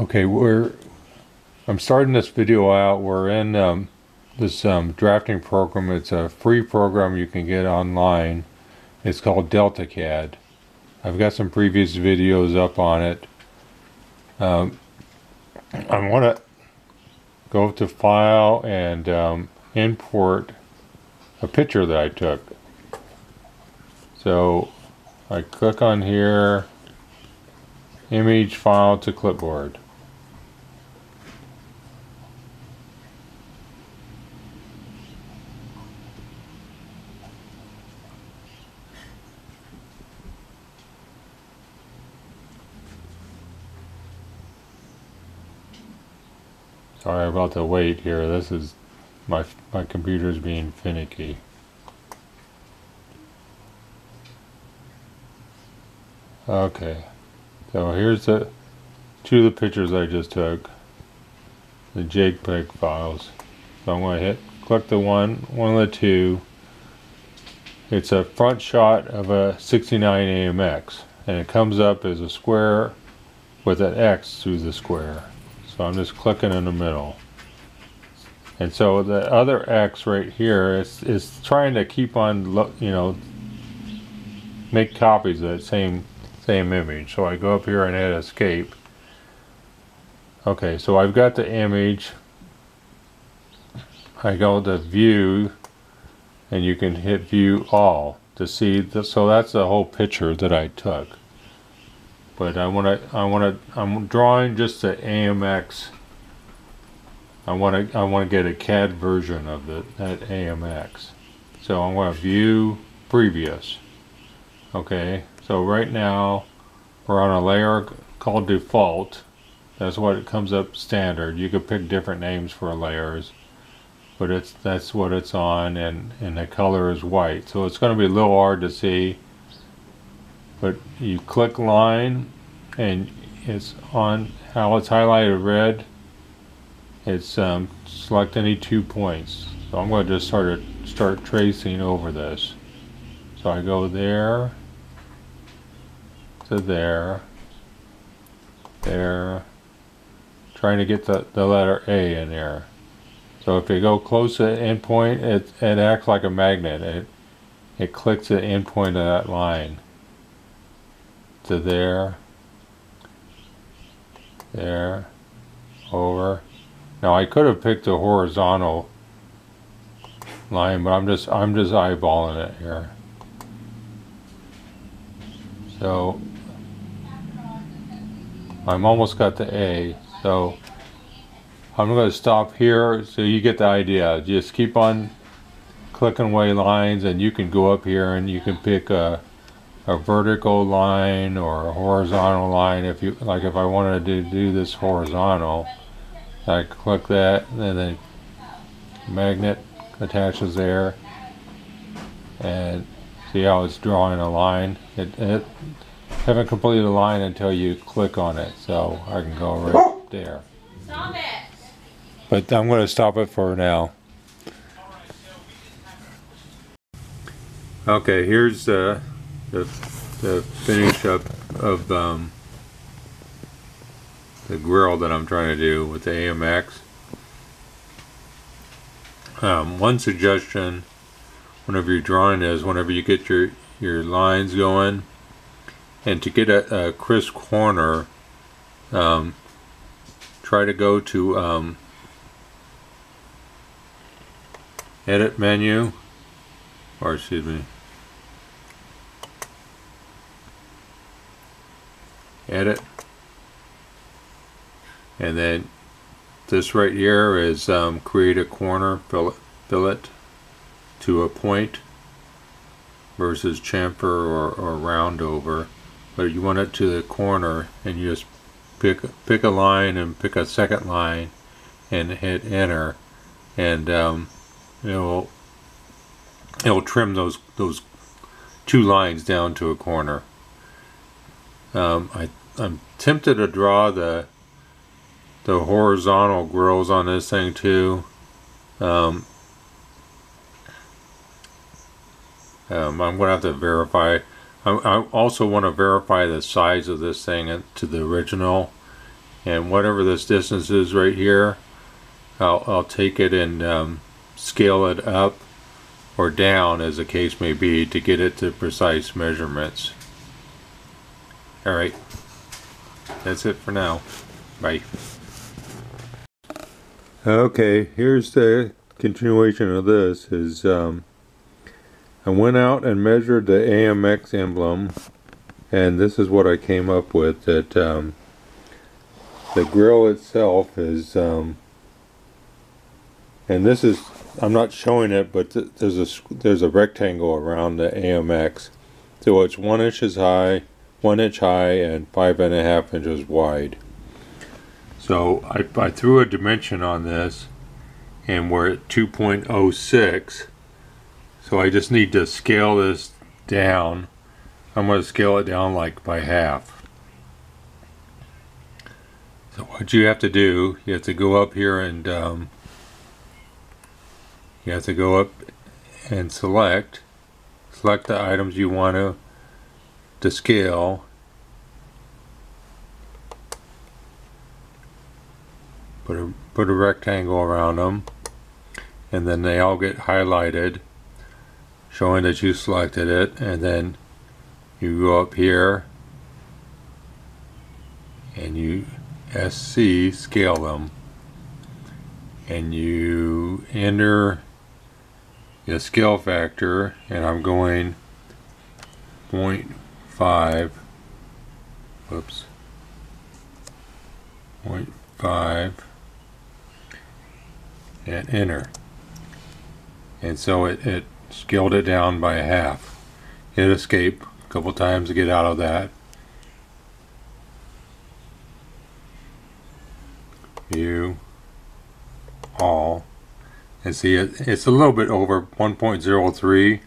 Okay, we're I'm starting this video out. We're in um, this um, drafting program. It's a free program you can get online. It's called DeltaCAD. I've got some previous videos up on it. Um, I want to go to File and um, import a picture that I took. So I click on here, image file to clipboard. Sorry about the wait here. This is my my computer's being finicky. Okay, so here's the two of the pictures I just took, the JPEG files. So I'm going to hit click the one one of the two. It's a front shot of a 69 AMX, and it comes up as a square with an X through the square. So I'm just clicking in the middle. And so the other X right here is, is trying to keep on, you know, make copies of that same, same image. So I go up here and hit escape. Okay, so I've got the image. I go to view and you can hit view all to see, the, so that's the whole picture that I took but I want to I want to I'm drawing just the AMX I want to I want to get a CAD version of the, that AMX so I'm going to view previous okay? So right now we're on a layer called default. That's what it comes up standard. You could pick different names for layers but it's that's what it's on and and the color is white. So it's going to be a little hard to see but you click line and it's on how it's highlighted red. It's um, select any two points. So I'm going to just start start tracing over this. So I go there to there there trying to get the, the letter A in there. So if you go close to the endpoint it, it acts like a magnet. It, it clicks the endpoint of that line to there, there, over. Now I could have picked a horizontal line, but I'm just I'm just eyeballing it here. So I'm almost got the A. So I'm going to stop here so you get the idea. Just keep on clicking away lines and you can go up here and you can pick a a vertical line or a horizontal line if you like if I wanted to do this horizontal I click that and then magnet attaches there. And see how it's drawing a line? It, it haven't completed a line until you click on it so I can go right there. But I'm going to stop it for now. Okay here's uh, the, the finish up of um, the grille that I'm trying to do with the AMX. Um, one suggestion whenever you're drawing is whenever you get your, your lines going and to get a, a crisp corner um, try to go to um, edit menu or excuse me edit. And then this right here is um, create a corner fillet, fillet to a point versus chamfer or, or round over. But you want it to the corner and you just pick pick a line and pick a second line and hit enter. And um, it'll it'll trim those those two lines down to a corner. Um, I I'm tempted to draw the the horizontal grills on this thing too. Um, um, I'm going to have to verify. I, I also want to verify the size of this thing to the original and whatever this distance is right here I'll, I'll take it and um, scale it up or down as the case may be to get it to precise measurements alright that's it for now. Bye. Okay here's the continuation of this is um, I went out and measured the AMX emblem and this is what I came up with that um, the grille itself is um, and this is I'm not showing it but th there's a there's a rectangle around the AMX so it's one inches high one inch high and five and a half inches wide so I, I threw a dimension on this and we're at 2.06 so I just need to scale this down. I'm going to scale it down like by half. So what you have to do, you have to go up here and um, you have to go up and select, select the items you want to, to scale. Put a, put a rectangle around them and then they all get highlighted showing that you selected it and then you go up here and you SC scale them and you enter the scale factor and I'm going 0.5 whoops 0.5 and enter and so it, it scaled it down by a half. Hit escape a couple times to get out of that. View all and see it, it's a little bit over 1.03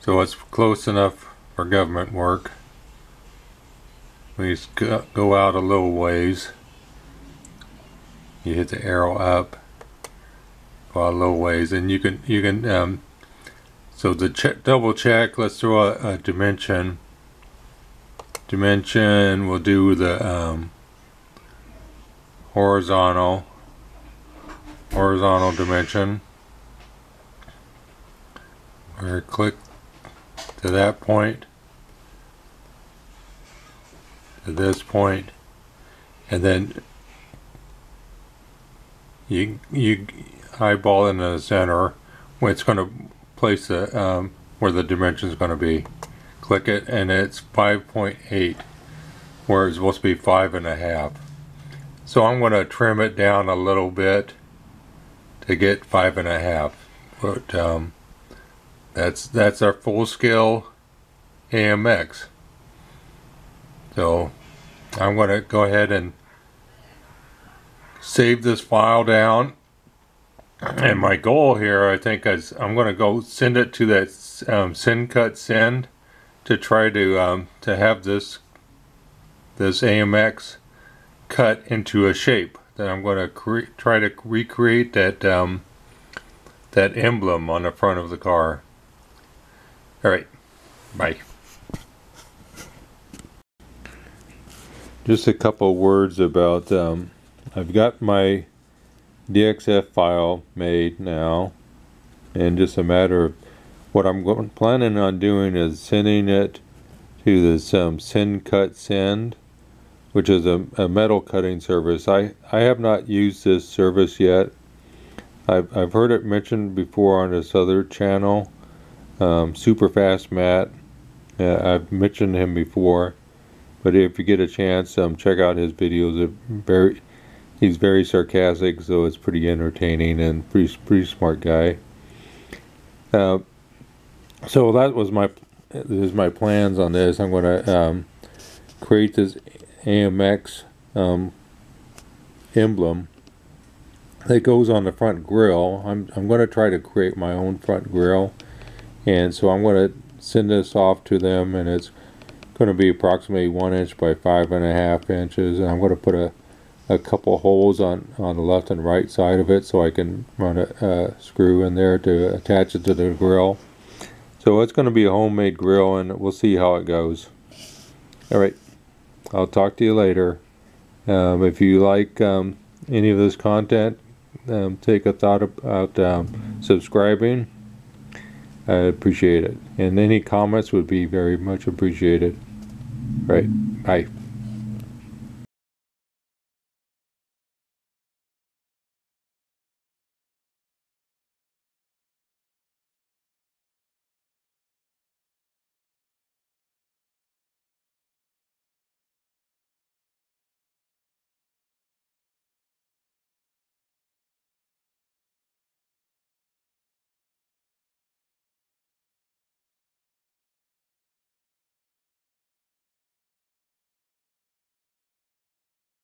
so it's close enough for government work. We go out a little ways. You hit the arrow up, go a little ways, and you can you can um, so the check, double check, let's throw a, a dimension. Dimension, we'll do the um, horizontal, horizontal dimension. Or click to that point, to this point, and then you you eyeball in the center. When it's going to place the, um, where the dimension is going to be. Click it and it's 5.8 where it's supposed to be five and a half. So I'm going to trim it down a little bit to get five and a half. But um, that's that's our full scale AMX. So I'm going to go ahead and save this file down and my goal here, I think, is I'm going to go send it to that um, SendCutSend to try to um, to have this this AMX cut into a shape. That I'm going to try to recreate that um, that emblem on the front of the car. All right, bye. Just a couple words about. Um, I've got my DXF file made now and just a matter of what I'm going, planning on doing is sending it to this um, SendCutSend which is a, a, metal cutting service I, I have not used this service yet I've, I've heard it mentioned before on this other channel um, super fast Matt uh, I've mentioned him before but if you get a chance um, check out his videos they're very he's very sarcastic, so it's pretty entertaining and pretty pretty smart guy. Uh, so that was my this is my plans on this. I'm going to um, create this AMX um, emblem that goes on the front grille. I'm I'm going to try to create my own front grille, and so I'm going to send this off to them, and it's going to be approximately one inch by five and a half inches, and I'm going to put a a couple holes on, on the left and right side of it so I can run a, a screw in there to attach it to the grille. So it's going to be a homemade grille and we'll see how it goes. Alright, I'll talk to you later. Um, if you like um, any of this content, um, take a thought about um, subscribing. I appreciate it. And any comments would be very much appreciated. Right. Bye.